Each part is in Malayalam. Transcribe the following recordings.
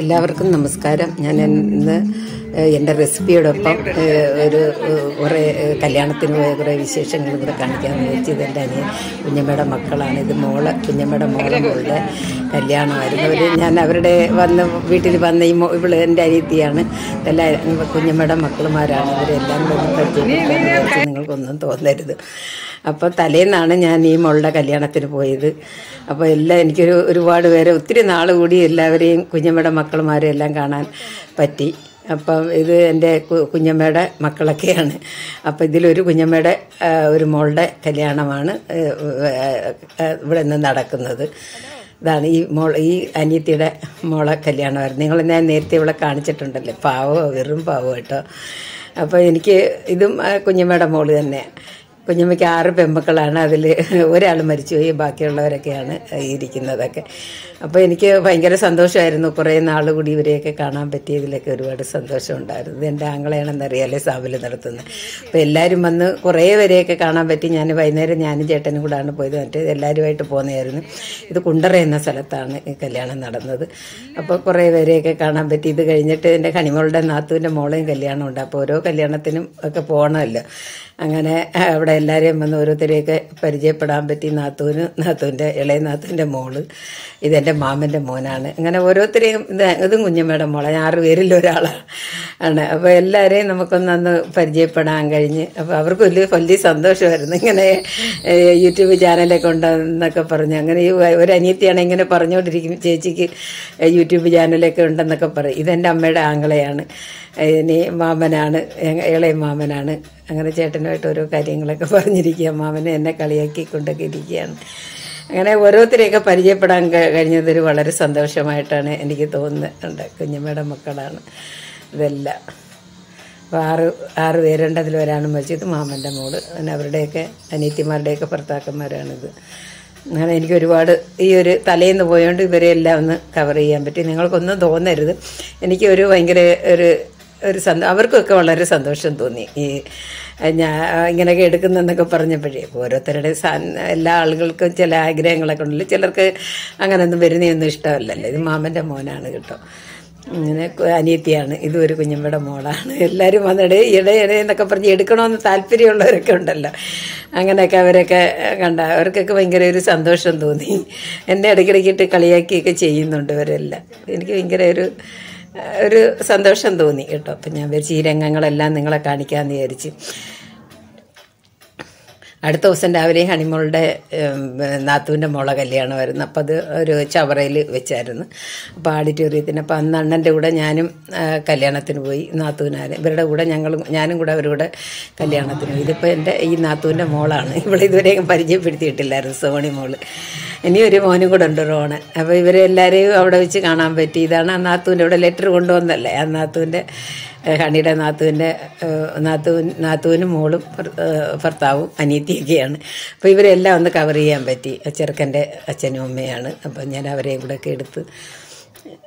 എല്ലാവർക്കും നമസ്കാരം. ഞാൻ ഇന്ന് എന്റെ റെസിപ്പിയോടൊപ്പം ഒരു കുറേ കല്യാണത്തിന് പോയ കുറേ വിശേഷങ്ങൾ കൂടെ കാണിക്കാമെന്ന് വെച്ച് ഇതെന്റെ അനിയൻ കുഞ്ഞമ്മയുടെ മക്കളാണ്. ഇത് മോൾ കുഞ്ഞമ്മയുടെ മോളെ മോളുടെ കല്യാണമായിരുന്നു. അവർ ഞാൻ അവരുടെ വന്ന് വീട്ടിൽ വന്ന ഈ ഇവൾ എന്റെ അനിയത്തിയാണ്. എല്ലാ കുഞ്ഞമ്മയുടെ മക്കളുമാരാണ്. ഇവരെല്ലാം നിങ്ങൾക്കൊന്നും തോന്നരുത്. അപ്പോൾ തലേന്നാണ് ഞാൻ ഈ മോളുടെ കല്യാണത്തിന് പോയത്. അപ്പോൾ എല്ലാം എനിക്കൊരു ഒരുപാട് പേരെ ഒത്തിരി നാൾ കൂടി എല്ലാവരെയും കുഞ്ഞമ്മയുടെ മക്കളുമാരെ എല്ലാം കാണാൻ പറ്റി. അപ്പം ഇത് എന്റെ കുഞ്ഞമ്മയുടെ മക്കളൊക്കെയാണ്. അപ്പം ഇതിലൊരു കുഞ്ഞമ്മയുടെ ഒരു മോളുടെ കല്യാണമാണ് ഇവിടെ നിന്ന് നടക്കുന്നത്. ഇതാണ് ഈ മോൾ ഈ അനിയത്തിയുടെ മോളെ കല്യാണമായിരുന്നു. നിങ്ങൾ ഞാൻ നേരത്തെ ഇവിടെ കാണിച്ചിട്ടുണ്ടല്ലോ? പാവോ വെറും പാവോ കേട്ടോ. അപ്പോൾ എനിക്ക് ഇതും കുഞ്ഞമ്മയുടെ മോൾ തന്നെ കുഞ്ഞമ്മയ്ക്ക് ആറ് പെമ്മക്കളാണ് അതിൽ ഒരാൾ മരിച്ചുപോയി ബാക്കിയുള്ളവരൊക്കെയാണ് ഇരിക്കുന്നതൊക്കെ. അപ്പോൾ എനിക്ക് ഭയങ്കര സന്തോഷമായിരുന്നു കുറേ നാൾ കൂടി ഇവരെയൊക്കെ കാണാൻ പറ്റിയതിലൊക്കെ ഒരുപാട് സന്തോഷം ഉണ്ടായിരുന്നു. എന്റെ ആങ്ങളെയാണെന്നറിയാലേ സാബിൽ നടത്തുന്നത്. അപ്പോൾ എല്ലാവരും വന്ന് കുറേ പേരെയൊക്കെ കാണാൻ പറ്റി. ഞാൻ വൈകുന്നേരം ഞാനും ചേട്ടനും കൂടാണ് പോയത്. മറ്റേ എല്ലാവരുമായിട്ട് പോകുന്നതായിരുന്നു ഇത് കുണ്ടറ എന്ന സ്ഥലത്താണ് ഈ കല്യാണം നടന്നത്. അപ്പോൾ കുറേ പേരെയൊക്കെ കാണാൻ പറ്റി. ഇത് കഴിഞ്ഞിട്ട് എന്റെ കണിമോളുടെ നാത്തുവിന്റെ മോളെയും കല്യാണമുണ്ട്. അപ്പോൾ ഓരോ കല്യാണത്തിനും ഒക്കെ പോകണമല്ലോ അങ്ങനെ അവിടെ എല്ലാവരെയും വന്ന് ഓരോരുത്തരെയൊക്കെ പരിചയപ്പെടാൻ പറ്റി. നാത്തൂന് നാത്തൂന്റെ ഇളയ നാത്തൂന്റെ മോൾ ഇതെന്റെ മാമന്റെ മോനാണ്. അങ്ങനെ ഓരോരുത്തരെയും ഇത് ഇതും കുഞ്ഞമ്മയുടെ മോളെ. ആറ് പേരിൽ ഒരാളാണ് ആണ്. അപ്പോൾ എല്ലാവരെയും നമുക്കൊന്ന് അന്ന് പരിചയപ്പെടാൻ കഴിഞ്ഞ്. അപ്പോൾ അവർക്ക് വലിയ വലിയ സന്തോഷമായിരുന്നു. ഇങ്ങനെ യൂട്യൂബ് ചാനലൊക്കെ ഉണ്ടെന്നൊക്കെ പറഞ്ഞു. അങ്ങനെ ഈ ഒരു അനിയത്തിയാണ് ഇങ്ങനെ പറഞ്ഞുകൊണ്ടിരിക്കും ചേച്ചിക്ക് യൂട്യൂബ് ചാനലൊക്കെ ഉണ്ടെന്നൊക്കെ പറയും. ഇതെന്റെ അമ്മയുടെ ആംഗളയാണ് ഇനി മാമനാണ് ഇളയ മാമനാണ്. അങ്ങനെ ചേട്ടനുമായിട്ട് ഓരോ കാര്യങ്ങളൊക്കെ പറഞ്ഞിരിക്കുക മാമനെ എന്നെ കളിയാക്കിക്കൊണ്ടൊക്കെ ഇരിക്കുകയാണ്. അങ്ങനെ ഓരോരുത്തരെയൊക്കെ പരിചയപ്പെടാൻ കഴിഞ്ഞതൊരു വളരെ സന്തോഷമായിട്ടാണ് എനിക്ക് തോന്നുന്നുണ്ട്. കുഞ്ഞമ്മയുടെ മക്കളാണ് ഇതെല്ലാം. അപ്പോൾ ആറ് ആറ് പേരുണ്ട്. അതിൽ ഒരാണ് മരിച്ചത് മാമന്റെ മോൾ. പിന്നെ അവരുടെയൊക്കെ അനിയത്തിമാരുടെയൊക്കെ ഭർത്താക്കന്മാരാണിത്. അങ്ങനെ എനിക്ക് ഒരുപാട് ഈ ഒരു തലേന്ന് പോയോണ്ട് ഇവരെ എല്ലാം ഒന്ന് കവർ ചെയ്യാൻ പറ്റി. നിങ്ങൾക്കൊന്നും തോന്നരുത്. എനിക്ക് ഒരു ഭയങ്കര ഒരു ഒരു സന്തോ അവർക്കൊക്കെ വളരെ സന്തോഷം തോന്നി. ഈ ഞാൻ ഇങ്ങനെയൊക്കെ എടുക്കുന്നെന്നൊക്കെ പറഞ്ഞപ്പോഴേ ഓരോരുത്തരുടെ എല്ലാ ആളുകൾക്കും ചില ആഗ്രഹങ്ങളൊക്കെ ഉണ്ടല്ലോ. ചിലർക്ക് അങ്ങനെയൊന്നും വരുന്നതൊന്നും ഇഷ്ടമല്ലല്ലോ. ഇത് മാമന്റെ മോനാണ് കേട്ടോ. ഇങ്ങനെ അനിയത്തിയാണ്. ഇതും ഒരു കുഞ്ഞമ്മയുടെ മോളാണ്. എല്ലാവരും വന്നിട്ട് ഇട എന്നൊക്കെ പറഞ്ഞ് എടുക്കണമെന്ന് താല്പര്യമുള്ളവരൊക്കെ ഉണ്ടല്ലോ. അങ്ങനെയൊക്കെ അവരൊക്കെ കണ്ട അവർക്കൊക്കെ ഭയങ്കര ഒരു സന്തോഷം തോന്നി. എന്നെ ഇടയ്ക്കിടയ്ക്കിട്ട് കളിയാക്കിയൊക്കെ ചെയ്യുന്നുണ്ട് ഇവരെല്ലാം. എനിക്ക് ഭയങ്കര ഒരു ഒരു സന്തോഷം തോന്നി കേട്ടോ. അപ്പം ഞാൻ വിചാരിച്ചു ഈ രംഗങ്ങളെല്ലാം നിങ്ങളെ കാണിക്കാമെന്ന് വിചാരിച്ച്. അടുത്ത ദിവസം രാവിലെ ഹണിമോളുടെ നാത്തുവിന്റെ മോളെ കല്യാണമായിരുന്നു അപ്പം അത് ഒരു ചവറയിൽ വെച്ചായിരുന്നു. അപ്പോൾ ആഡിറ്റോറിയത്തിന് അപ്പം അന്ന് അണ്ണന്റെ കൂടെ ഞാനും കല്യാണത്തിന് പോയി. നാത്തൂനാരും ഇവരുടെ കൂടെ ഞങ്ങളും ഞാനും കൂടെ അവരുടെ കല്യാണത്തിന് പോയി. ഇതിപ്പോൾ എന്റെ ഈ നാത്തൂന്റെ മോളാണ്. ഇവിടെ ഇതുവരെയും പരിചയപ്പെടുത്തിയിട്ടില്ലായിരുന്നു സോണി മോൾ. ഇനി ഒരു മോനും കൂടെ ഉണ്ട് റോണ്. അപ്പോൾ ഇവരെല്ലാവരെയും അവിടെ വെച്ച് കാണാൻ പറ്റി. ഇതാണ് ആ നാത്തൂന്റെ ഇവിടെ ലെറ്റർ കൊണ്ടുവന്നല്ലേ? ആ നാത്തൂന്റെ ഏഹ് ഹണിയുടെ നാത്തുവിന്റെ നാത്തൂൻ നാത്തുവിനും മോളും ഭർത്താവും അനിയത്തിയൊക്കെയാണ്. അപ്പോൾ ഇവരെല്ലാം ഒന്ന് കവർ ചെയ്യാൻ പറ്റി. ചെറുക്കന്റെ അച്ഛനും അമ്മയാണ്. അപ്പം ഞാൻ അവരെ കൂടെ ഒക്കെ എടുത്ത്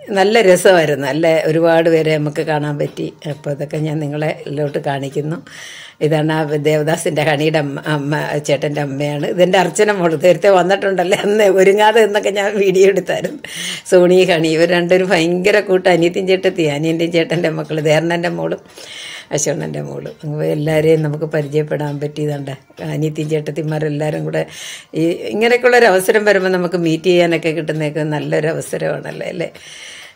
നല്ല രസമായിരുന്നു. നല്ല ഒരുപാട് പേരെ നമുക്ക് കാണാൻ പറ്റി. അപ്പോൾ അതൊക്കെ ഞാൻ നിങ്ങളെ ഇതിലോട്ട് കാണിക്കുന്നു. ഇതാണ് ആ ദേവദാസിന്റെ ഹണിയുടെ അമ്മ ചേട്ടന്റെ അമ്മയാണ്. ഇതെന്റെ അർച്ചന മോൾ. നേരത്തെ വന്നിട്ടുണ്ടല്ലേ അന്ന്. ഒരുങ്ങാതെ എന്നൊക്കെ ഞാൻ വീഡിയോ എടുത്തായിരുന്നു. സോണി ഹണി ഇവർ രണ്ടൊരു ഭയങ്കര കൂട്ട. അനിയത്തിയും ചേട്ടത്തി അനിയന്റെയും ചേട്ടന്റെ മക്കൾ ദേർണന്റെ മോളും അശോണന്റെ മോൾ. എല്ലാവരെയും നമുക്ക് പരിചയപ്പെടാൻ പറ്റിയതുണ്ട്. അനിയത്തിയും ചേട്ടത്തിമാരെല്ലാവരും കൂടെ ഈ ഇങ്ങനെയൊക്കെ ഒരു അവസരം വരുമ്പോൾ നമുക്ക് മീറ്റ് ചെയ്യാനൊക്കെ കിട്ടുന്നതൊക്കെ നല്ലൊരു അവസരമാണല്ലോ അല്ലേ?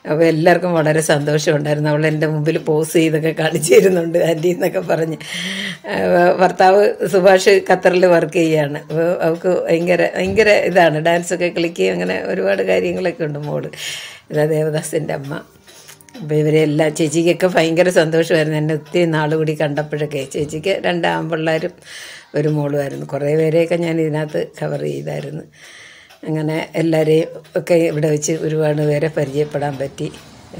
അപ്പോൾ എല്ലാവർക്കും വളരെ സന്തോഷമുണ്ടായിരുന്നു. അവൾ എന്റെ മുമ്പിൽ പോസ് ചെയ്തൊക്കെ കാണിച്ചു തരുന്നുണ്ട് ആന്റി എന്നൊക്കെ പറഞ്ഞ്. ഭർത്താവ് സുഭാഷ് ഖത്തറിൽ വർക്ക് ചെയ്യാണ്. അപ്പോൾ അവൾക്ക് ഭയങ്കര ഭയങ്കര ഇതാണ്. ഡാൻസൊക്കെ കളിക്കുകയും അങ്ങനെ ഒരുപാട് കാര്യങ്ങളൊക്കെ ഉണ്ട് മോൾ. ഇതാ ദേവദാസിന്റെ അമ്മ. അപ്പോൾ ഇവരെല്ലാം ചേച്ചിക്കൊക്കെ ഭയങ്കര സന്തോഷമായിരുന്നു. എന്നെ ഒത്തിരി നാൾ കൂടി കണ്ടപ്പോഴൊക്കെ ചേച്ചിക്ക് രണ്ട് ആൺപിള്ളേരും ഒരു മോളുമായിരുന്നു. കുറേ പേരെയൊക്കെ ഞാൻ ഇതിനകത്ത് കവർ ചെയ്തായിരുന്നു. അങ്ങനെ എല്ലാവരെയും ഒക്കെ ഇവിടെ വെച്ച് ഒരുപാട് പേരെ പരിചയപ്പെടാൻ പറ്റി.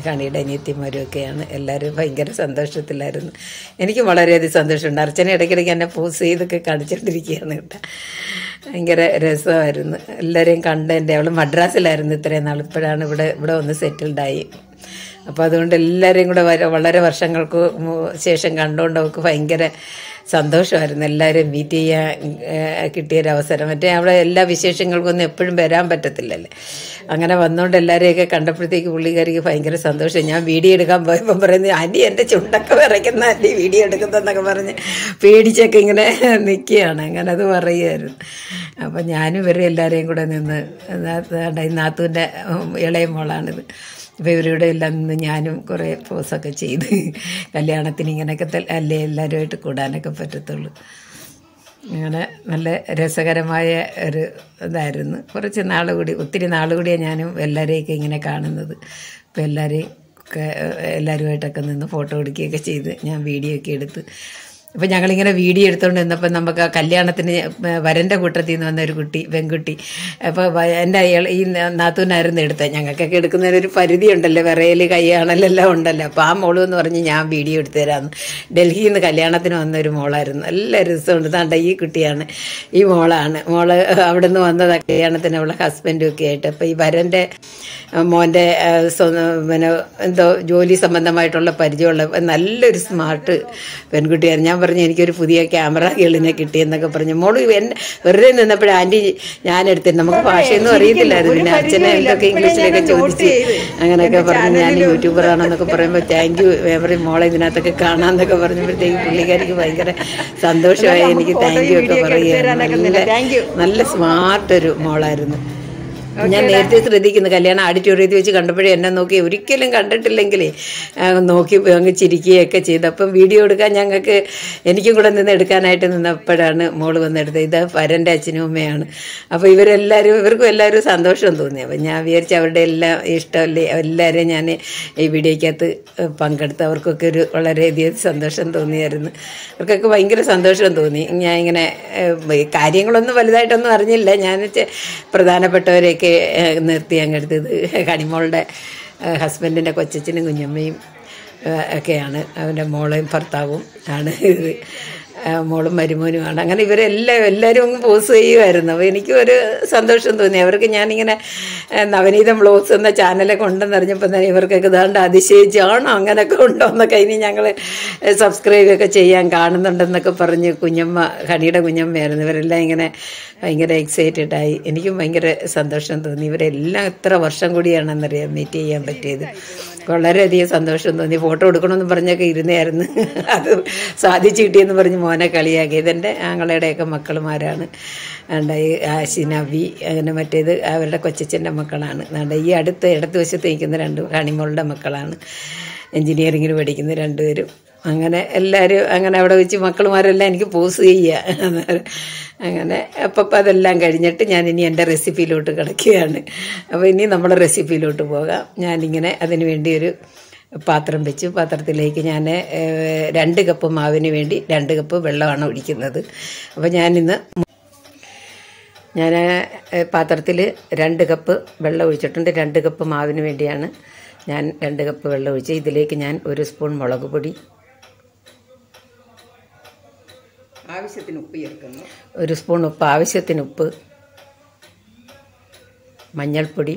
കണിയുടെ അനിയത്തിമാരും ഒക്കെയാണ് എല്ലാവരും ഭയങ്കര സന്തോഷത്തിലായിരുന്നു. എനിക്കും വളരെയധികം സന്തോഷമുണ്ട് അർച്ചന ഇടയ്ക്കിടയ്ക്ക് എന്നെ പോസ് ചെയ്തൊക്കെ കാണിച്ചുകൊണ്ടിരിക്കുകയാണ് കേട്ടോ. ഭയങ്കര രസമായിരുന്നു. എല്ലാവരെയും കണ്ട് എന്റെ അവൾ മദ്രാസിലായിരുന്നു ഇത്രയും നാൾ. ഇപ്പോഴാണ് ഇവിടെ ഇവിടെ വന്ന് സെറ്റിൽഡായി അപ്പോൾ അതുകൊണ്ട് എല്ലാവരെയും കൂടെ വളരെ വർഷങ്ങൾക്ക് ശേഷം കണ്ടുകൊണ്ട് അവൾക്ക് ഭയങ്കര സന്തോഷമായിരുന്നു. എല്ലാവരും മീറ്റ് ചെയ്യാൻ കിട്ടിയൊരവസരം. മറ്റേ അവിടെ എല്ലാ വിശേഷങ്ങൾക്കൊന്നും എപ്പോഴും വരാൻ പറ്റത്തില്ലല്ലേ. അങ്ങനെ വന്നുകൊണ്ട് എല്ലാവരെയൊക്കെ കണ്ടപ്പോഴത്തേക്ക് പുള്ളിക്കാരിക്ക് ഭയങ്കര സന്തോഷം. ഞാൻ വീഡിയോ എടുക്കാൻ പോയപ്പോൾ പറയുന്നത് അനി എന്റെ ചുണ്ടൊക്കെ വിറയ്ക്കുന്ന അനി വീഡിയോ എടുക്കുന്നതെന്നൊക്കെ പറഞ്ഞ് പേടിച്ചൊക്കെ ഇങ്ങനെ നിൽക്കുകയാണ് അങ്ങനെ അത് പറയുമായിരുന്നു അപ്പം ഞാനും ഇവരെ എല്ലാവരെയും കൂടെ നിന്ന് നാത്തൂന്റെ ഇളയ മോളാണിത്. അപ്പോൾ ഇവരുടെ എല്ലാം നിന്ന് ഞാനും കുറേ പോസൊക്കെ ചെയ്ത് കല്യാണത്തിന് ഇങ്ങനെയൊക്കെ അല്ലേ എല്ലാവരുമായിട്ട് കൂടാനൊക്കെ പറ്റത്തുള്ളൂ. അങ്ങനെ നല്ല രസകരമായ ഒരു ഇതായിരുന്നു. കുറച്ച് നാൾ കൂടി ഒത്തിരി നാൾ കൂടിയാണ് ഞാനും എല്ലാവരെയൊക്കെ ഇങ്ങനെ കാണുന്നത്. അപ്പോൾ എല്ലാവരെയും ഒക്കെ എല്ലാവരുമായിട്ടൊക്കെ നിന്ന് ഫോട്ടോ എടുക്കുകയൊക്കെ ചെയ്ത് ഞാൻ വീഡിയോ ഒക്കെ എടുത്ത് അപ്പം ഞങ്ങളിങ്ങനെ വീഡിയോ എടുത്തുകൊണ്ട് നിന്നപ്പോൾ നമുക്ക് കല്യാണത്തിന് വരന്റെ കൂട്ടത്തിൽ നിന്ന് വന്ന ഒരു കുട്ടി പെൺകുട്ടി. അപ്പോൾ എന്റെ ഈ നാത്തൂനായിരുന്നു എടുത്തത് ഞങ്ങൾക്കൊക്കെ എടുക്കുന്നതിന് ഒരു പരിധി ഉണ്ടല്ലോ വിറയൽ കൈയാണലെല്ലാം ഉണ്ടല്ലോ. അപ്പോൾ ആ മോൾ എന്ന് പറഞ്ഞ് ഞാൻ വീഡിയോ എടുത്തു തരാമെന്ന് ഡൽഹിയിൽ നിന്ന് കല്യാണത്തിന് വന്ന ഒരു മോളായിരുന്നു. നല്ല രസമുണ്ട്. താണ്ട ഈ കുട്ടിയാണ് ഈ മോളാണ്. മോൾ അവിടെ നിന്ന് വന്നത് കല്യാണത്തിന് അവളെ ഹസ്ബൻഡും ഒക്കെ ആയിട്ട്. അപ്പോൾ ഈ വരന്റെ മോന്റെ പിന്നെ എന്തോ ജോലി സംബന്ധമായിട്ടുള്ള പരിചയമുള്ള നല്ലൊരു സ്മാർട്ട് പെൺകുട്ടിയായിരുന്നു. ഞാൻ പറഞ്ഞു എനിക്കൊരു പുതിയ ക്യാമറ ഗേളിനെ കിട്ടിയെന്നൊക്കെ പറഞ്ഞു. മോൾ എന്നെ വെറുതെ നിന്നപ്പോഴും ആന്റി ഞാൻ എടുത്തിരുന്നു നമുക്ക് ഭാഷയൊന്നും അറിയത്തില്ലായിരുന്നു. പിന്നെ അച്ഛനെ എന്തൊക്കെ ഇംഗ്ലീഷിലൊക്കെ ചോദിച്ച് അങ്ങനെയൊക്കെ പറഞ്ഞു ഞാൻ യൂട്യൂബറാണെന്നൊക്കെ പറയുമ്പോൾ താങ്ക് യു പറയും മോളെ ഇതിനകത്തൊക്കെ കാണാമെന്നൊക്കെ പറഞ്ഞപ്പോഴത്തേക്ക് പുള്ളിക്കാരിക്ക് ഭയങ്കര സന്തോഷമായി. എനിക്ക് താങ്ക് യു ഒക്കെ പറയുക നല്ല നല്ല സ്മാർട്ട് ഒരു മോളായിരുന്നു. ഞാൻ നേരത്തെ ശ്രദ്ധിക്കുന്നു കല്യാണം ഓഡിറ്റോറിയത്തിൽ വെച്ച് കണ്ടപ്പോഴേ എന്നെ നോക്കി ഒരിക്കലും കണ്ടിട്ടില്ലെങ്കിലേ നോക്കി അങ്ങ് ചിരിക്കുകയൊക്കെ ചെയ്തു. അപ്പം വീഡിയോ എടുക്കാൻ ഞങ്ങൾക്ക് എനിക്കും കൂടെ നിന്ന് എടുക്കാനായിട്ട് നിന്നപ്പോഴാണ് മോൾ വന്നെടുത്തത് ഇത് വരന്റെ അച്ഛനും അമ്മയാണ് അപ്പോൾ ഇവരെല്ലാവരും ഇവർക്കും എല്ലാവരും സന്തോഷം തോന്നി. അപ്പം ഞാൻ വിചാരിച്ച അവരുടെ എല്ലാം ഇഷ്ടമല്ലേ എല്ലാവരെയും ഞാൻ ഈ വീഡിയോയ്ക്കകത്ത് പങ്കെടുത്ത് അവർക്കൊക്കെ ഒരു വളരെയധികം സന്തോഷം തോന്നിയായിരുന്നു. അവർക്കൊക്കെ ഭയങ്കര സന്തോഷം തോന്നി. ഞാൻ ഇങ്ങനെ കാര്യങ്ങളൊന്നും വലുതായിട്ടൊന്നും അറിഞ്ഞില്ല. ഞാൻ പ്രധാനപ്പെട്ടവരെയൊക്കെ ഏഹ്, നിർത്തി അങ്ങെടുത്തത് കണിമോളുടെ ഹസ്ബൻഡിന്റെ കൊച്ചച്ഛനും കുഞ്ഞമ്മയും ഒക്കെയാണ്. അവന്റെ മോളെയും ഭർത്താവും ആണ് ഇത്. മോളും മരുമോനുമാണ് അങ്ങനെ ഇവരെല്ലാം എല്ലാവരും അങ്ങ് പോസ് ചെയ്യുമായിരുന്നു അപ്പോൾ എനിക്കും ഒരു സന്തോഷം തോന്നി. അവർക്ക് ഞാനിങ്ങനെ നവനീതം ബ്ലോഗ്സ് എന്ന ചാനലൊക്കെ ഉണ്ടെന്ന് അറിഞ്ഞപ്പോൾ തന്നെ ഇവർക്കൊക്കെ ഇതാണ്ട് അതിശയിച്ചാണോ അങ്ങനെയൊക്കെ ഉണ്ടോ എന്നൊക്കെ ഇനി ഞങ്ങൾ സബ്സ്ക്രൈബ് ഒക്കെ ചെയ്യാൻ കാണുന്നുണ്ടെന്നൊക്കെ പറഞ്ഞ് കുഞ്ഞമ്മ ഹണിയുടെ കുഞ്ഞമ്മയായിരുന്നു. ഇവരെല്ലാം ഇങ്ങനെ ഭയങ്കര എക്സൈറ്റഡ് ആയി. എനിക്കും ഭയങ്കര സന്തോഷം തോന്നി. ഇവരെല്ലാം എത്ര വർഷം കൂടിയാണെന്നറിയാം മീറ്റ് ചെയ്യാൻ പറ്റിയത്. വളരെയധികം സന്തോഷം തോന്നി. ഫോട്ടോ എടുക്കണമെന്ന് പറഞ്ഞൊക്കെ ഇരുന്നായിരുന്നു. അത് സാധിച്ചു കിട്ടിയെന്ന് പറഞ്ഞ് മോനെ കളിയാക്കി ഇതെന്റെ ആങ്ങളയുടെയൊക്കെ മക്കളുമാരാണ്. അതുകൊണ്ട് ഈ ആശിനവി അങ്ങനെ മറ്റേത് അവരുടെ കൊച്ചച്ഛന്റെ മക്കളാണ്. ഈ അടുത്ത് ഇടത്ത് വശത്ത് നിൽക്കുന്ന രണ്ട് കണിമോളുടെ മക്കളാണ്. എൻജിനീയറിങ്ങിന് പഠിക്കുന്ന രണ്ടുപേരും. അങ്ങനെ എല്ലാവരും അങ്ങനെ അവിടെ വെച്ച് മക്കളുമാരെല്ലാം എനിക്ക് പോസ് ചെയ്യുക അങ്ങനെ അപ്പം അതെല്ലാം കഴിഞ്ഞിട്ട് ഞാൻ ഇനി എന്റെ റെസിപ്പിയിലോട്ട് കിടക്കുകയാണ്. അപ്പോൾ ഇനി നമ്മുടെ റെസിപ്പിയിലോട്ട് പോകാം. ഞാനിങ്ങനെ അതിന് വേണ്ടി ഒരു പാത്രം വെച്ചു. പാത്രത്തിലേക്ക് ഞാൻ രണ്ട് കപ്പ് മാവിന് വേണ്ടി രണ്ട് കപ്പ് വെള്ളമാണ് ഒഴിക്കുന്നത്. അപ്പോൾ ഞാനിന്ന് ഞാൻ പാത്രത്തിൽ രണ്ട് കപ്പ് വെള്ളം ഒഴിച്ചിട്ടുണ്ട്. രണ്ട് കപ്പ് മാവിന് വേണ്ടിയാണ് ഞാൻ രണ്ട് കപ്പ് വെള്ളം ഒഴിച്ച് ഇതിലേക്ക് ഞാൻ ഒരു സ്പൂൺ മുളക് പൊടി ആവശ്യത്തിന് ഉപ്പ് ചേർക്കുന്നു ഒരു സ്പൂൺ ഉപ്പ് ആവശ്യത്തിന് ഉപ്പ് മഞ്ഞൾപ്പൊടി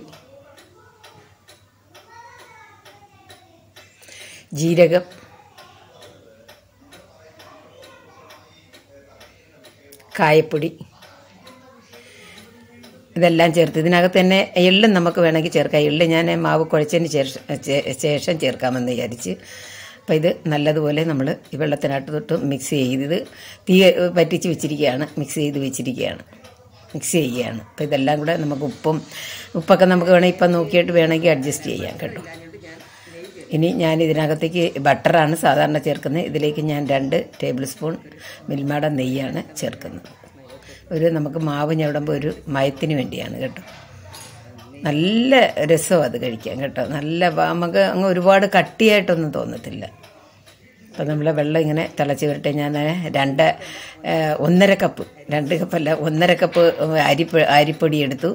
ജീരകം കായപ്പൊടി. ഇതെല്ലാം ചേർത്ത് ഇതിനകത്ത് തന്നെ എള്ളും നമുക്ക് വേണമെങ്കിൽ ചേർക്കാം. എള്ള് ഞാൻ മാവ് കുഴച്ചതിന് ശേഷം ശേഷം ചേർക്കാമെന്ന് വിചാരിച്ച്. അപ്പോൾ ഇത് നല്ലതുപോലെ നമ്മൾ ഈ വെള്ളത്തിനകത്ത് തൊട്ട് മിക്സ് ചെയ്ത് തീ പറ്റിച്ച് വെച്ചിരിക്കുകയാണ് മിക്സ് ചെയ്ത് വെച്ചിരിക്കുകയാണ് മിക്സ് ചെയ്യുകയാണ് അപ്പോൾ ഇതെല്ലാം കൂടെ നമുക്ക് ഉപ്പും ഉപ്പൊക്കെ നമുക്ക് വേണമെങ്കിൽ ഇപ്പം നോക്കിയിട്ട് വേണമെങ്കിൽ അഡ്ജസ്റ്റ് ചെയ്യാം കേട്ടോ. ഇനി ഞാൻ ഇതിനകത്തേക്ക് ബട്ടറാണ് സാധാരണ ചേർക്കുന്നത്. ഇതിലേക്ക് ഞാൻ രണ്ട് ടേബിൾ സ്പൂൺ മിൽമാട നെയ്യാണ് ചേർക്കുന്നത്. ഒരു നമുക്ക് മാവ് ഞവിടുമ്പോൾ ഒരു മയത്തിന് വേണ്ടിയാണ് കേട്ടോ. നല്ല രസമാണ് അത് കഴിക്കാൻ കേട്ടോ. നല്ല നമുക്ക് അങ്ങ് ഒരുപാട് കട്ടിയായിട്ടൊന്നും തോന്നത്തില്ല. അപ്പം നമ്മൾ വെള്ളം ഇങ്ങനെ തിളച്ച് വരട്ടെ. ഞാൻ രണ്ട് ഒന്നര കപ്പ് രണ്ട് കപ്പല്ല ഒന്നര കപ്പ് അരിപ്പ അരിപ്പൊടി എടുത്തു.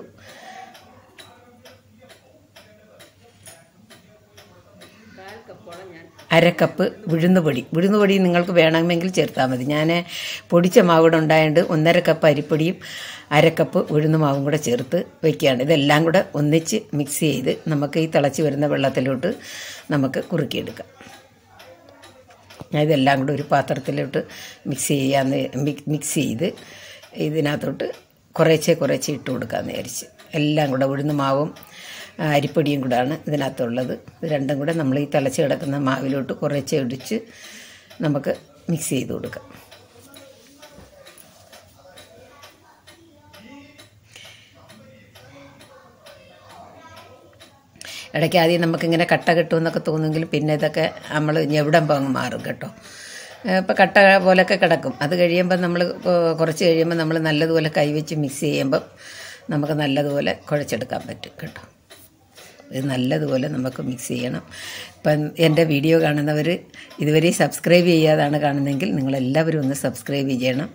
അരക്കപ്പ് ഉഴുന്നുപൊടി ഉഴുന്നുപൊടി നിങ്ങൾക്ക് വേണമെങ്കിൽ ചേർത്താൽ മതി. ഞാൻ പൊടിച്ച മാവ് കൂടെ ഉണ്ടായതുകൊണ്ട് ഒന്നര കപ്പ് അരിപ്പൊടിയും അരക്കപ്പ് ഉഴുന്ന മാവും കൂടെ ചേർത്ത് വെക്കുകയാണ്. ഇതെല്ലാം കൂടെ ഒന്നിച്ച് മിക്സ് ചെയ്ത് നമുക്ക് ഈ തിളച്ച് വരുന്ന വെള്ളത്തിലോട്ട് നമുക്ക് കുറുക്കിയെടുക്കാം. ഞാൻ ഇതെല്ലാം കൂടെ ഒരു പാത്രത്തിലോട്ട് മിക്സ് ചെയ്യാന്ന് മിക്സ് ചെയ്ത് ഇതിനകത്തോട്ട് കുറേശ്ശെ കുറേശ്ശെ ഇട്ട് കൊടുക്കാമെന്ന് വിചാരിച്ച്. എല്ലാം കൂടെ ഉഴുന്ന മാവും ആ, അരിപ്പൊടിയും കൂടാണ് ഇതിനകത്തുള്ളത്. ഇത് രണ്ടും കൂടെ നമ്മൾ ഈ തിളച്ച് കിടക്കുന്ന മാവിലോട്ട് കുറേശ്ശെ ഒടിച്ച് നമുക്ക് മിക്സ് ചെയ്ത് കൊടുക്കാം. ഇടയ്ക്ക് ആദ്യം നമുക്കിങ്ങനെ കട്ട കിട്ടുമെന്നൊക്കെ തോന്നുമെങ്കിലും പിന്നെ ഇതൊക്കെ നമ്മൾ ഞെവിടം അങ്ങ് മാറും കേട്ടോ. ഇപ്പം കട്ട പോലൊക്കെ കിടക്കും. അത് കഴിയുമ്പോൾ നമ്മൾ കുറച്ച് കഴിയുമ്പോൾ നമ്മൾ നല്ലതുപോലെ കൈവച്ച് മിക്സ് ചെയ്യുമ്പം നമുക്ക് നല്ലതുപോലെ കുഴച്ചെടുക്കാൻ പറ്റും കേട്ടോ. ഇത് നല്ലതുപോലെ നമുക്ക് മിക്സ് ചെയ്യണം. ഇപ്പം എന്റെ വീഡിയോ കാണുന്നവർ ഇതുവരെ സബ്സ്ക്രൈബ് ചെയ്യാതാണ് കാണുന്നതെങ്കിൽ നിങ്ങളെല്ലാവരും ഒന്ന് സബ്സ്ക്രൈബ് ചെയ്യണം.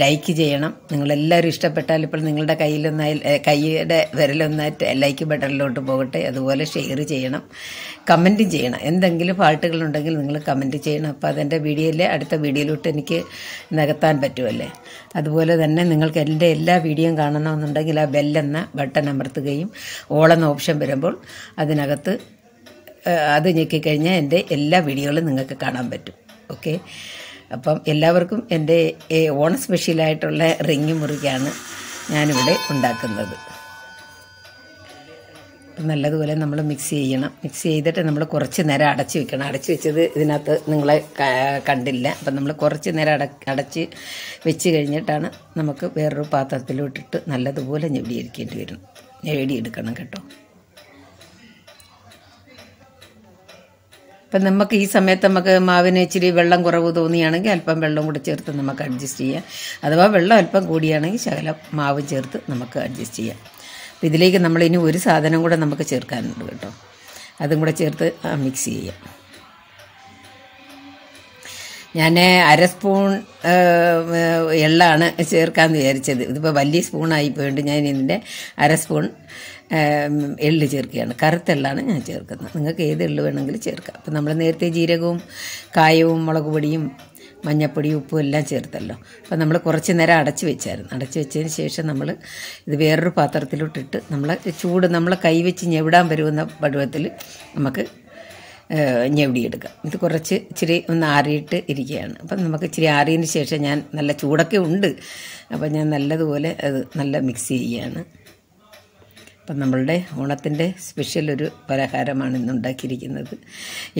ലൈക്ക് ചെയ്യണം. നിങ്ങളെല്ലാവരും ഇഷ്ടപ്പെട്ടാൽ ഇപ്പോൾ നിങ്ങളുടെ കയ്യിലൊന്നായി കൈയുടെ വിരലൊന്നായിട്ട് ലൈക്ക് ബട്ടണിലോട്ട് പോകട്ടെ. അതുപോലെ ഷെയർ ചെയ്യണം. കമന്റും ചെയ്യണം. എന്തെങ്കിലും ഫാൾട്ടുകളുണ്ടെങ്കിൽ നിങ്ങൾ കമന്റ് ചെയ്യണം. അപ്പോൾ അതെന്റെ വീഡിയോയിലെ അടുത്ത വീഡിയോയിലോട്ട് എനിക്ക് നികത്താൻ പറ്റുമല്ലേ? അതുപോലെ തന്നെ നിങ്ങൾക്ക് എന്റെ എല്ലാ വീഡിയോയും കാണണമെന്നുണ്ടെങ്കിൽ ആ ബെല്ലെന്ന ബട്ടൺ അമർത്തുകയും ഓളെന്ന ഓപ്ഷൻ വരുമ്പോൾ അതിനകത്ത് അത് ഞെക്കിക്കഴിഞ്ഞാൽ എന്റെ എല്ലാ വീഡിയോകളും നിങ്ങൾക്ക് കാണാൻ പറ്റും. ഓക്കെ അപ്പം എല്ലാവർക്കും എന്റെ ഓണ സ്പെഷ്യലായിട്ടുള്ള റിങ് മുറിക്കാണ് ഞാനിവിടെ ഉണ്ടാക്കുന്നത്. നല്ലതുപോലെ നമ്മൾ മിക്സ് ചെയ്യണം. മിക്സ് ചെയ്തിട്ട് നമ്മൾ കുറച്ച് നേരം അടച്ചു വെക്കണം. അടച്ചു വെച്ചത് ഇതിനകത്ത് നിങ്ങളെ കണ്ടില്ല. അപ്പം നമ്മൾ കുറച്ച് നേരം അട അടച്ച് വെച്ച് കഴിഞ്ഞിട്ടാണ് നമുക്ക് വേറൊരു പാത്രത്തിലോട്ടിട്ട് നല്ലതുപോലെ ഞെടിയിരിക്കേണ്ടി വരും. ഞെടിയെടുക്കണം കേട്ടോ. അപ്പം നമുക്ക് ഈ സമയത്ത് നമുക്ക് മാവിന് ഇച്ചിരി വെള്ളം കുറവ് തോന്നിയാണെങ്കിൽ അല്പം വെള്ളം കൂടി ചേർത്ത് നമുക്ക് അഡ്ജസ്റ്റ് ചെയ്യാം. അഥവാ വെള്ളം അല്പം കൂടിയാണെങ്കിൽ ശകലം മാവ് ചേർത്ത് നമുക്ക് അഡ്ജസ്റ്റ് ചെയ്യാം. അപ്പം ഇതിലേക്ക് നമ്മൾ ഇനി ഒരു സാധനം കൂടെ നമുക്ക് ചേർക്കാനുണ്ട് കേട്ടോ. അതും കൂടെ ചേർത്ത് മിക്സ് ചെയ്യാം. ഞാൻ അര സ്പൂൺ എള്ളാണ് ചേർക്കാമെന്ന് വിചാരിച്ചത്. ഇതിപ്പോൾ വലിയ സ്പൂണായി പോയിട്ട് ഞാൻ ഇതിന്റെ അര സ്പൂൺ എള്ള് ചേർക്കുകയാണ്. കറുത്തെള്ളാണ് ഞാൻ ചേർക്കുന്നത്. നിങ്ങൾക്ക് ഏത് എള്ള് വേണമെങ്കിലും ചേർക്കാം. അപ്പം നമ്മൾ നേരത്തെ ജീരകവും കായവും മുളക് പൊടിയും മഞ്ഞപ്പൊടിയും ഉപ്പും എല്ലാം ചേർത്തല്ലോ. അപ്പം നമ്മൾ കുറച്ച് നേരം അടച്ച് വെച്ചായിരുന്നു. അടച്ച് വെച്ചതിന് ശേഷം നമ്മൾ ഇത് വേറൊരു പാത്രത്തിലോട്ടിട്ട് നമ്മൾ ചൂട് നമ്മൾ കൈ വെച്ച് ഞെവിടാൻ വരുന്ന പരുവത്തിൽ നമുക്ക് ഞെവിടിയെടുക്കാം. ഇത് കുറച്ച് ഇച്ചിരി ഒന്ന് ആറിയിട്ട് ഇരിക്കുകയാണ്. അപ്പം നമുക്ക് ഇച്ചിരി ആറിയതിന് ശേഷം ഞാൻ നല്ല ചൂടൊക്കെ ഉണ്ട്. അപ്പം ഞാൻ നല്ലതുപോലെ അത് നല്ല മിക്സ് ചെയ്യുകയാണ്. അപ്പം നമ്മളുടെ ഓണത്തിന്റെ സ്പെഷ്യൽ ഒരു പലഹാരമാണ് ഇന്ന് ഉണ്ടാക്കിയിരിക്കുന്നത്.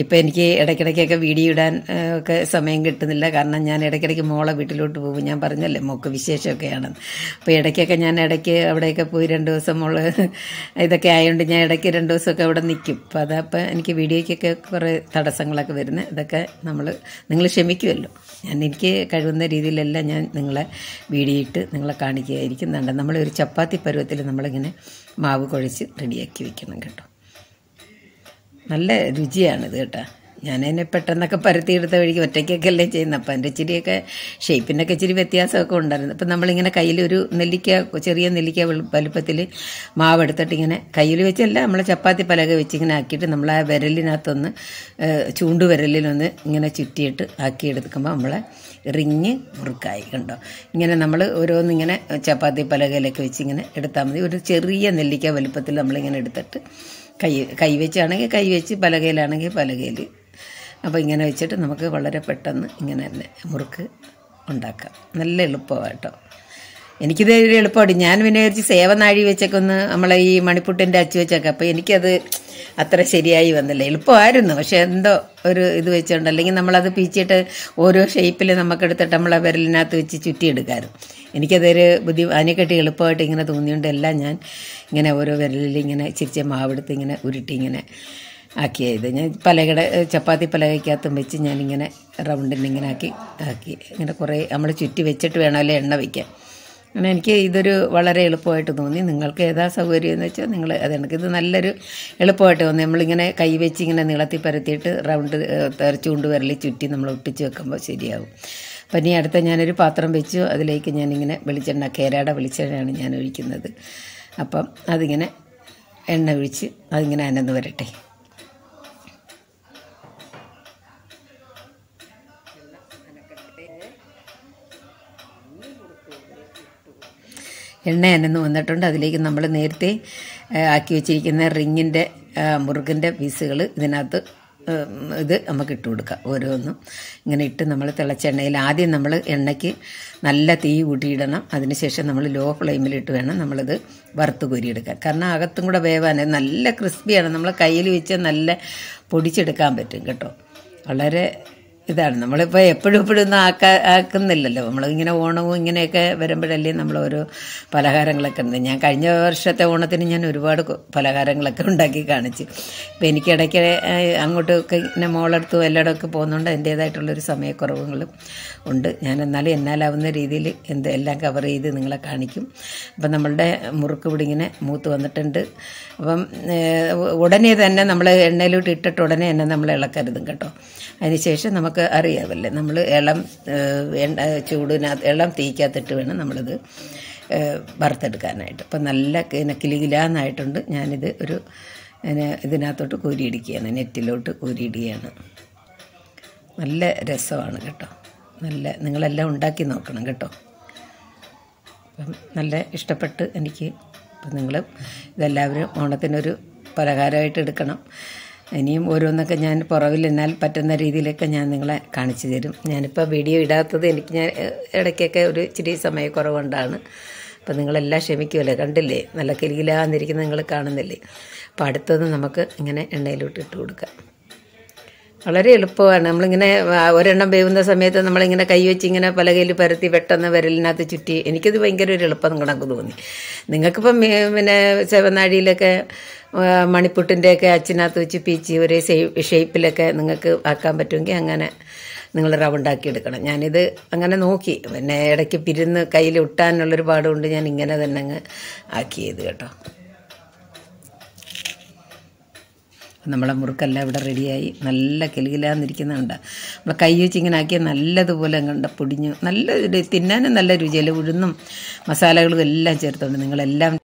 ഇപ്പം എനിക്ക് ഇടയ്ക്കിടയ്ക്കൊക്കെ വീഡിയോ ഇടാൻ ഒക്കെ സമയം കിട്ടുന്നില്ല. കാരണം ഞാൻ ഇടയ്ക്കിടയ്ക്ക് മോളെ വീട്ടിലോട്ട് പോകും. ഞാൻ പറഞ്ഞല്ലേ മോക്ക് വിശേഷമൊക്കെയാണ്. അപ്പോൾ ഇടയ്ക്കൊക്കെ ഞാൻ ഇടയ്ക്ക് അവിടെയൊക്കെ പോയി രണ്ട് ദിവസം മോൾ ഇതൊക്കെ ആയതുകൊണ്ട് ഞാൻ ഇടയ്ക്ക് രണ്ട് ദിവസമൊക്കെ അവിടെ നിൽക്കും അപ്പോൾ അതപ്പോൾ എനിക്ക് വീഡിയോയ്ക്കൊക്കെ കുറേ തടസ്സങ്ങളൊക്കെ വരുന്നത് ഇതൊക്കെ നമ്മൾ നിങ്ങൾ ക്ഷമിക്കുമല്ലോ. ഞാൻ എനിക്ക് കഴിവുന്ന രീതിയിലെല്ലാം ഞാൻ നിങ്ങളെ വീഡിയോ ഇട്ട് നിങ്ങളെ കാണിക്കുകയായിരിക്കുന്നുണ്ട് നമ്മൾ ഒരു ചപ്പാത്തി പരുവത്തിൽ നമ്മളിങ്ങനെ മാവ് കുഴച്ച് റെഡിയാക്കി വെക്കണം കേട്ടോ. നല്ല രുചിയാണിത് കേട്ടോ. ഞാനതിനെ പെട്ടെന്നൊക്കെ പരത്തിയെടുത്ത വഴിക്ക് ഒറ്റയ്ക്കൊക്കെ അല്ലേ ചെയ്യുന്നത് അപ്പം എന്റെ ഇച്ചിരിയൊക്കെ ഷേപ്പിനൊക്കെ ഇച്ചിരി വ്യത്യാസമൊക്കെ ഉണ്ടായിരുന്നു. അപ്പം നമ്മളിങ്ങനെ കയ്യിൽ ഒരു നെല്ലിക്ക ചെറിയ നെല്ലിക്ക വലുപ്പത്തിൽ മാവ് എടുത്തിട്ട് ഇങ്ങനെ കയ്യിൽ വെച്ചല്ല നമ്മൾ ചപ്പാത്തി പലക വെച്ച് ഇങ്ങനെ ആക്കിയിട്ട് നമ്മൾ ആ വിരലിനകത്തൊന്ന് ഏഹ്, ചൂണ്ടു വിരലിലൊന്ന് ഇങ്ങനെ ചുറ്റിയിട്ട് ആക്കിയെടുക്കുമ്പോൾ നമ്മളെ റിങ് മുറുക്കായി കണ്ടോ ഇങ്ങനെ നമ്മൾ ഓരോന്നിങ്ങനെ ചപ്പാത്തി പലകയിലൊക്കെ വെച്ച് ഇങ്ങനെ എടുത്താൽ മതി. ഒരു ചെറിയ നെല്ലിക്ക വലുപ്പത്തിൽ നമ്മളിങ്ങനെ എടുത്തിട്ട് കൈ കൈ വെച്ചാണെങ്കിൽ കൈ വെച്ച് പലകയിലാണെങ്കിൽ പലകയിൽ അപ്പോൾ ഇങ്ങനെ വെച്ചിട്ട് നമുക്ക് വളരെ പെട്ടെന്ന് ഇങ്ങനെ തന്നെ മുറുക്ക് ഉണ്ടാക്കാം. നല്ല എളുപ്പമാണ് എനിക്കിത് ഒരു എളുപ്പമാണ് ഞാൻ വിചാരിച്ച് സേവനാഴി വെച്ചൊക്കെ ഒന്ന് നമ്മളെ ഈ മണിപ്പുട്ടിന്റെ അച്ചു വെച്ചൊക്കെ അപ്പോൾ എനിക്കത് അത്ര ശരിയായി വന്നില്ല. എളുപ്പമായിരുന്നു പക്ഷെ എന്തോ ഒരു ഇത് വെച്ചുകൊണ്ട് അല്ലെങ്കിൽ നമ്മളത് പീച്ചിട്ട് ഓരോ ഷേപ്പിൽ നമുക്കെടുത്തിട്ട് നമ്മളെ വിരലിനകത്ത് വെച്ച് ചുറ്റിയെടുക്കാമായിരുന്നു എനിക്കതൊരു ബുദ്ധി അതിനെക്കെട്ടി എളുപ്പമായിട്ട് ഇങ്ങനെ തോന്നിയോണ്ട് എല്ലാം ഞാൻ ഇങ്ങനെ ഓരോ വിരലിൽ ഇങ്ങനെ ചിരിച്ച മാവെടുത്ത് ഇങ്ങനെ ഉരുട്ടി ഇങ്ങനെ ആക്കിയത്. ഞാൻ പലകട ചപ്പാത്തി പലകയ്ക്കകത്തും വെച്ച് ഞാനിങ്ങനെ റൗണ്ടിന് ഇങ്ങനെ ആക്കി ആക്കി. ഇങ്ങനെ കുറേ നമ്മൾ ചുറ്റി വെച്ചിട്ട് വേണമല്ലോ എണ്ണ വയ്ക്കാൻ അങ്ങനെ എനിക്ക് ഇതൊരു വളരെ എളുപ്പമായിട്ട് തോന്നി. നിങ്ങൾക്ക് ഏതാ സൗകര്യം എന്ന് വെച്ചാൽ നിങ്ങൾ അത് എനിക്ക് ഇത് നല്ലൊരു എളുപ്പമായിട്ട് തോന്നി. നമ്മളിങ്ങനെ കൈ വെച്ച് ഇങ്ങനെ നീളത്തിൽ പരത്തിയിട്ട് റൗണ്ട് ചൂണ്ട് വിരലിൽ ചുറ്റി നമ്മൾ ഒട്ടിച്ച് വെക്കുമ്പോൾ ശരിയാവും. അപ്പം ഇനി അടുത്ത ഞാനൊരു പാത്രം വെച്ചു. അതിലേക്ക് ഞാനിങ്ങനെ വെളിച്ചെണ്ണ കേരയുടെ വെളിച്ചെണ്ണയാണ് ഞാൻ ഒഴിക്കുന്നത്. അപ്പം അതിങ്ങനെ എണ്ണ ഒഴിച്ച് അതിങ്ങനെ അനന്ന് വരട്ടെ. എണ്ണ അനന്ന് വന്നിട്ടുണ്ട്. അതിലേക്ക് നമ്മൾ നേരത്തെ ആക്കി വെച്ചിരിക്കുന്ന റിങ്ങിന്റെ മുറുകിന്റെ പീസുകൾ ഇതിനകത്ത് ഇത് നമുക്ക് ഇട്ട് കൊടുക്കുക ഓരോന്നും. ഇങ്ങനെ ഇട്ട് നമ്മൾ തിളച്ച എണ്ണയിൽ ആദ്യം നമ്മൾ എണ്ണയ്ക്ക് നല്ല തീ കൂട്ടിയിടണം. അതിനുശേഷം നമ്മൾ ലോ ഫ്ലെയിമിലിട്ട് വേണം നമ്മളിത് വറുത്ത് കോരിയെടുക്കാൻ. കാരണം അകത്തും കൂടെ വേവാൻ നല്ല ക്രിസ്പിയാണ്. നമ്മൾ കയ്യിൽ വെച്ച് നല്ല പൊടിച്ചെടുക്കാൻ പറ്റും കേട്ടോ. വളരെ ഇതാണ്. നമ്മളിപ്പോൾ എപ്പോഴും എപ്പോഴും ഒന്നും ആക്കാ ആക്കുന്നില്ലല്ലോ. നമ്മളിങ്ങനെ ഓണവും ഇങ്ങനെയൊക്കെ വരുമ്പോഴല്ലേ നമ്മൾ ഓരോ പലഹാരങ്ങളൊക്കെ ഉണ്ട്. ഞാൻ കഴിഞ്ഞ വർഷത്തെ ഓണത്തിന് ഞാൻ ഒരുപാട് പലഹാരങ്ങളൊക്കെ ഉണ്ടാക്കി കാണിച്ചു. ഇപ്പം എനിക്ക് ഇടയ്ക്ക് അങ്ങോട്ടൊക്കെ ഇങ്ങനെ മോളെടുത്തും എല്ലായിടമൊക്കെ പോകുന്നതുകൊണ്ട് എന്റേതായിട്ടുള്ളൊരു സമയക്കുറവുകളും ഉണ്ട്. ഞാൻ എന്നാലും എന്നാലാവുന്ന രീതിയിൽ എന്ത് എല്ലാം കവർ ചെയ്ത് നിങ്ങളെ കാണിക്കും. അപ്പം നമ്മളുടെ മുറുക്ക് പിടി ഇങ്ങനെ മൂത്ത് വന്നിട്ടുണ്ട്. അപ്പം ഉടനെ തന്നെ നമ്മൾ എണ്ണയിലോട്ട് ഇട്ടിട്ട് ഉടനെ തന്നെ നമ്മൾ ഇളക്കരുതും കേട്ടോ. അതിനുശേഷം നമുക്ക് അറിയാമല്ലേ നമ്മൾ ഇളം വേണ്ട ചൂടിനകത്ത് ഇളം തീക്കകത്തിട്ട് വേണം നമ്മളിത് വറുത്തെടുക്കാനായിട്ട്. അപ്പം നല്ല പിന്നെ ഞാനിത് ഒരു ഇതിനകത്തോട്ട് കോരിയിടിക്കുകയാണ്. നെറ്റിലോട്ട് കോരിയിടുകയാണ്. നല്ല രസമാണ് കേട്ടോ. നല്ല നിങ്ങളെല്ലാം ഉണ്ടാക്കി നോക്കണം കേട്ടോ. അപ്പം നല്ല ഇഷ്ടപ്പെട്ട് എനിക്ക് അപ്പം നിങ്ങൾ ഇതെല്ലാവരും ഓണത്തിനൊരു പലഹാരമായിട്ട് എടുക്കണം. ഇനിയും ഓരോന്നൊക്കെ ഞാൻ പുറകിൽ എന്നാൽ പറ്റുന്ന രീതിയിലൊക്കെ ഞാൻ നിങ്ങളെ കാണിച്ചു തരും. ഞാനിപ്പോൾ വീഡിയോ ഇടാത്തത് എനിക്ക് ഞാൻ ഇടയ്ക്കൊക്കെ ഒരു ഇച്ചിരി സമയക്കുറവുണ്ടാണ്. അപ്പം നിങ്ങളെല്ലാം ക്ഷമിക്കുമല്ലോ. കണ്ടില്ലേ? നല്ല കിലുകിലാന്നിരിക്കുന്നത് നിങ്ങൾ കാണുന്നില്ലേ? അപ്പോൾ അടുത്തത് നമുക്ക് ഇങ്ങനെ എണ്ണയിലോട്ട് ഇട്ട് കൊടുക്കാം. വളരെ എളുപ്പമാണ്. നമ്മളിങ്ങനെ ഒരെണ്ണം വേവുന്ന സമയത്ത് നമ്മളിങ്ങനെ കൈ വെച്ച് ഇങ്ങനെ പലകയിൽ പരത്തി പെട്ടെന്ന് വിരലിനകത്ത് ചുറ്റി. എനിക്കത് ഭയങ്കര ഒരു എളുപ്പം കണക്ക് തോന്നി. നിങ്ങൾക്കിപ്പം പിന്നെ ചെവനാഴിയിലൊക്കെ മണിപ്പുട്ടിന്റെയൊക്കെ അച്ചിനകത്ത് വെച്ച് പീച്ച് ഒരേ ഷേപ്പിലൊക്കെ നിങ്ങൾക്ക് ആക്കാൻ പറ്റുമെങ്കിൽ അങ്ങനെ നിങ്ങൾ റൗണ്ടാക്കി എടുക്കണം ഞാനിത് അങ്ങനെ നോക്കി. പിന്നെ ഇടയ്ക്ക് പിരുന്ന് കയ്യിൽ ഒട്ടാനുള്ളൊരു പാടുകൊണ്ട് ഞാൻ ഇങ്ങനെ തന്നെ അങ്ങ് ആക്കിയത് കേട്ടോ. നമ്മളെ മുറുക്കെല്ലാം ഇവിടെ റെഡിയായി. നല്ല കിലുകിലാന്നിരിക്കുന്നുണ്ട്. നമ്മൾ കൈ വെച്ച് ഇങ്ങനെ ആക്കിയ നല്ലതുപോലെ കണ്ട പൊടിഞ്ഞു നല്ല തിന്നാനും നല്ല രുചിയിൽ ഉഴുന്നും മസാലകളും എല്ലാം ചേർത്തുണ്ട്. നിങ്ങളെല്ലാം